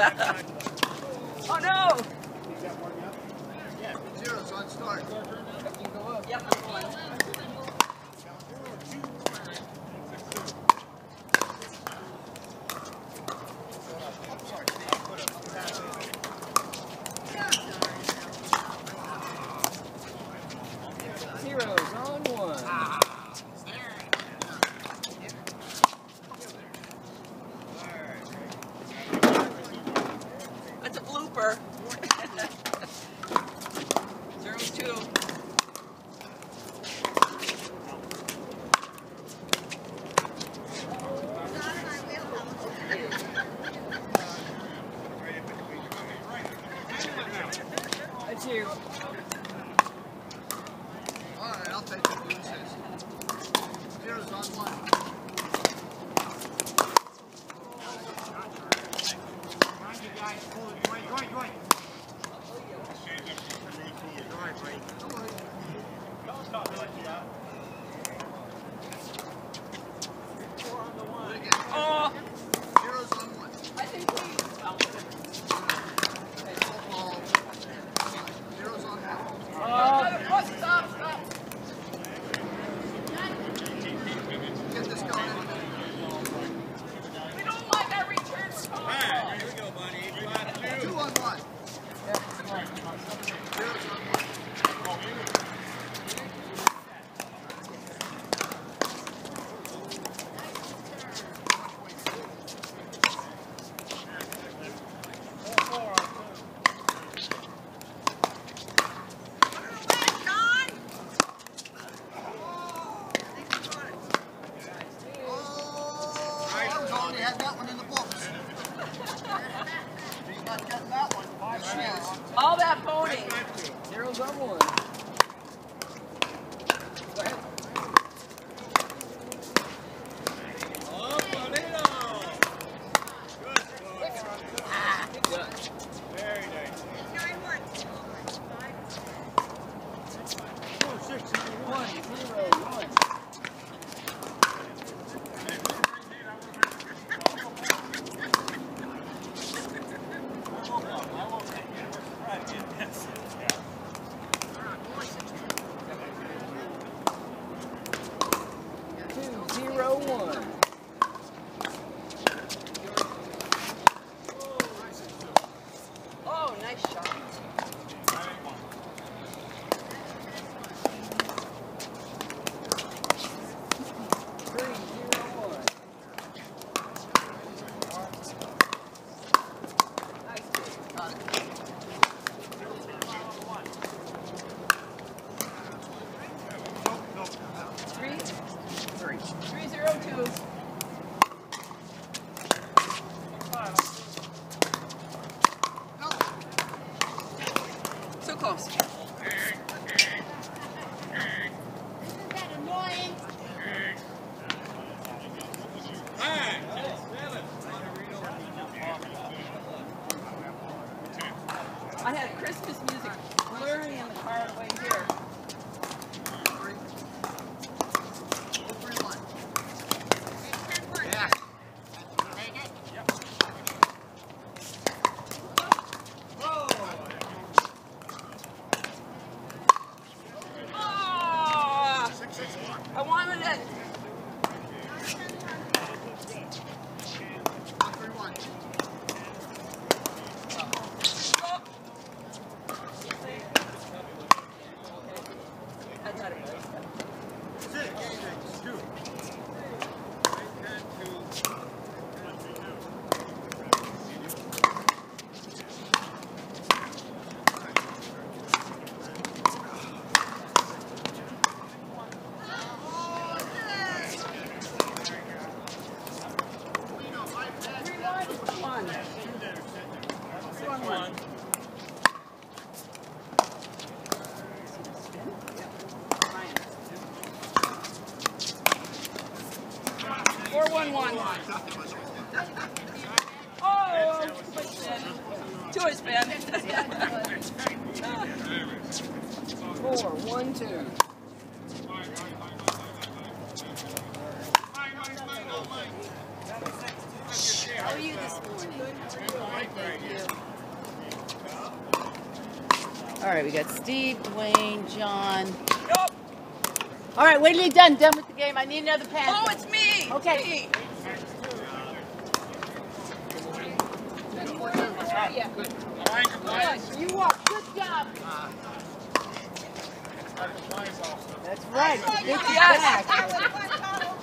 oh no! Yeah, zero, so start. Yep, All that phoning. Zero's one. I had Christmas music blaring in the car way here. one. All right, we got Steve, Dwayne, John. Nope. All right, you done? Done with the game? I need another pass. Oh, it's me. Okay. It's me. Yes, you are. Good job. Uh, That's right. Good Yes. back.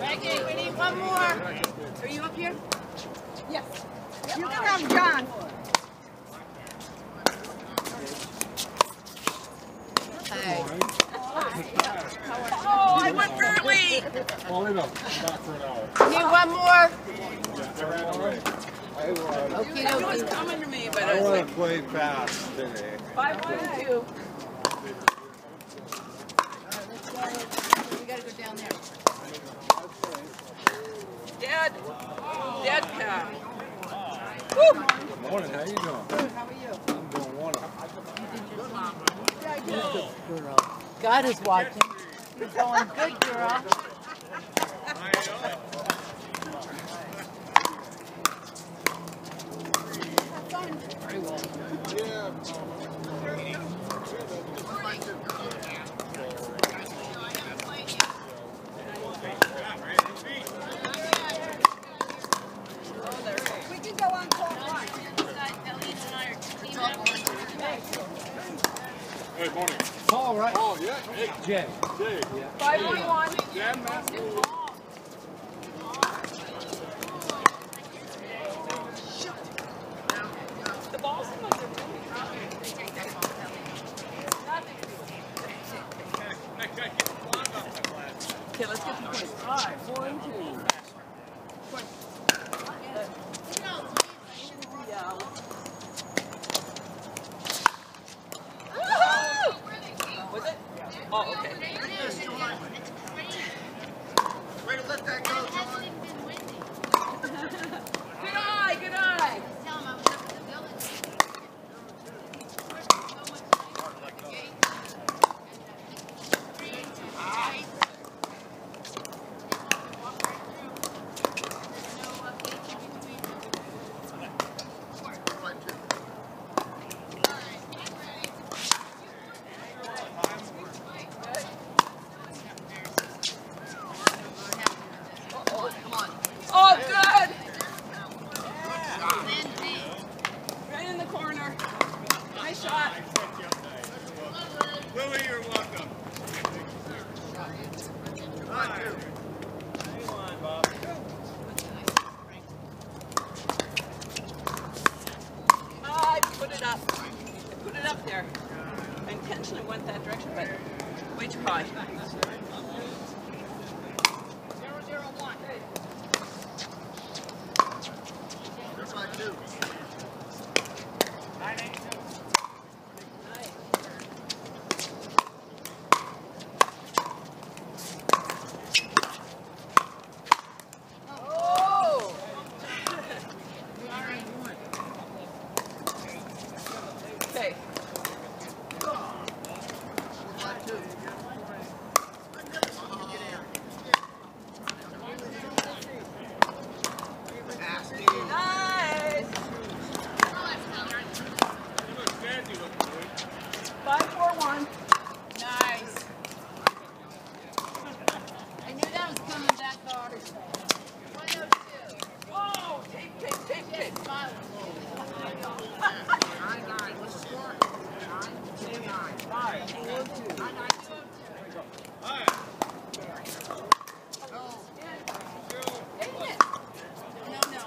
Maggie, we need one more. Are you up here? Yes. You come, John. Hey. Oh, I went early. Well, we don't, not for an hour. Need one more. They ran away. Okay, It was okay. coming to me, but I I was want like, to play fast today. five, one, two. We gotta go down there. Dead. Dead cat. Morning, how you doing? How are you? I'm doing wonderful. Girl. God is watching. You're going good, girl. Very well. We can go on court one. Good morning. Paul, right? Oh, yeah. Hey, Jay. Jay. Five, one, one. Jan Master. The balls in my Okay, let's get the points. Five, one, two. Yeah. Woohoo! Was it? Oh, okay. Way to let that go, John. Good eye, good eye. Oh, good. Right in the corner. Nice shot. Louie, you're welcome. I put it up. I put it up Put it up there. I intentionally went that direction, but way too high. That's my two. Oh! Okay. My two. Nasty. Nice. Five, four, one. Nice. I knew that was coming back hard. 102. Oh, take, take, take, take. Smile. Nine, nine. What's the score? Nine, two, nine. Five, four, two. Nine, nine, two. No, no.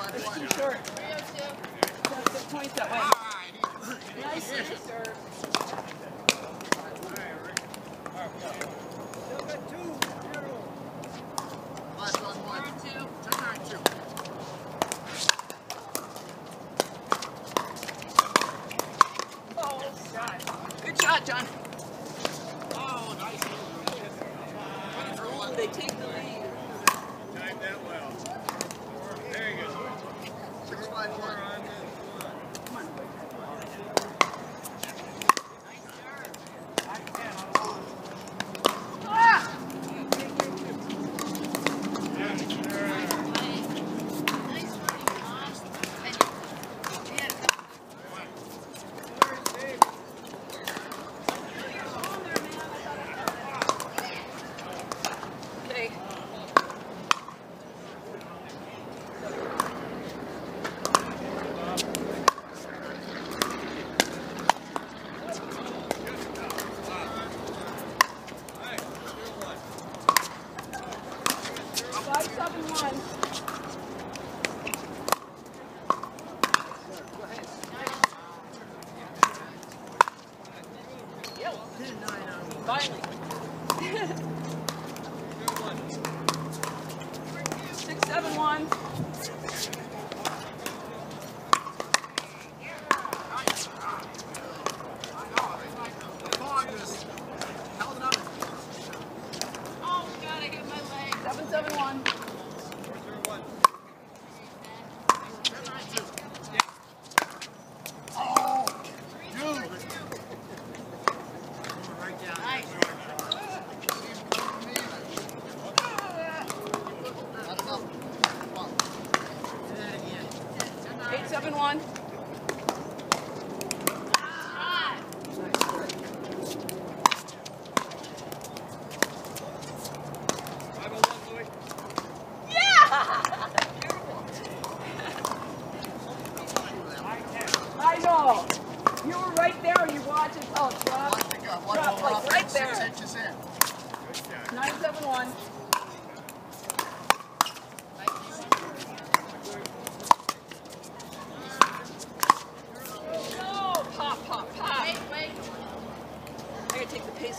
Five, one. Too short. 302. Points that way. Nice serve.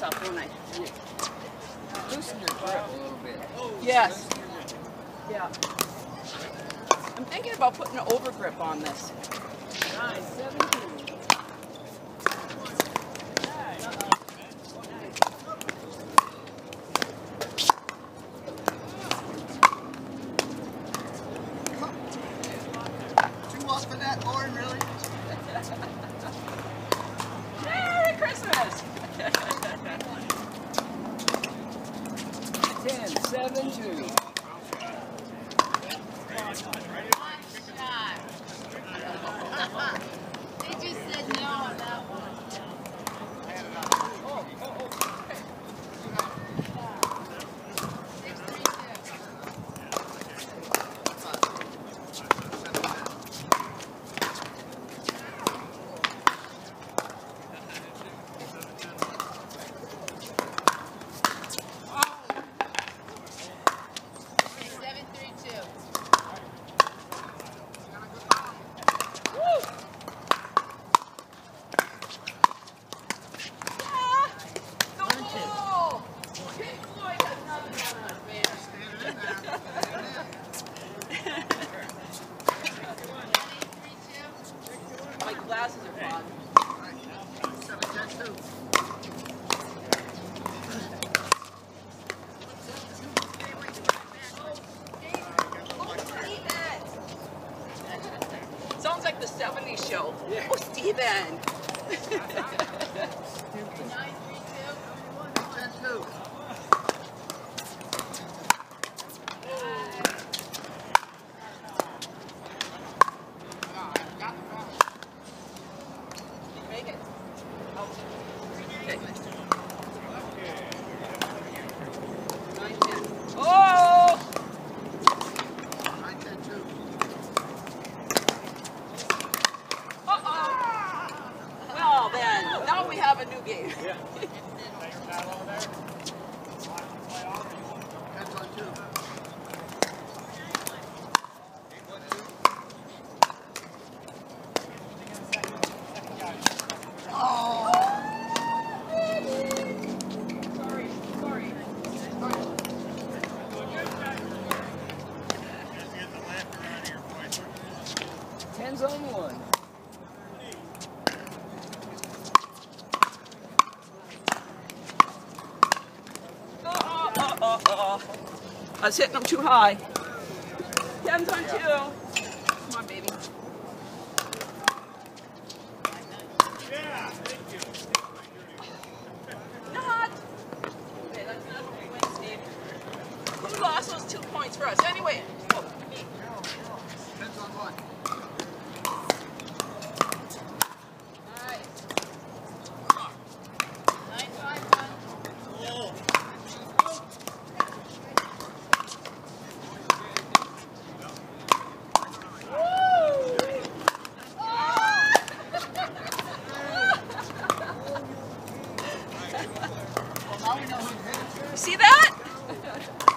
I. Loosen your grip a little bit. Yes. Yeah. I'm thinking about putting an overgrip on this. Seven two. happened. his own one. Oh, oh, oh, I was hitting them too high. Tens on two. Come on, baby. Yeah, Not. Okay, that's not win, Steve. Who lost those two points for us? Anyway. Depends on what. See that?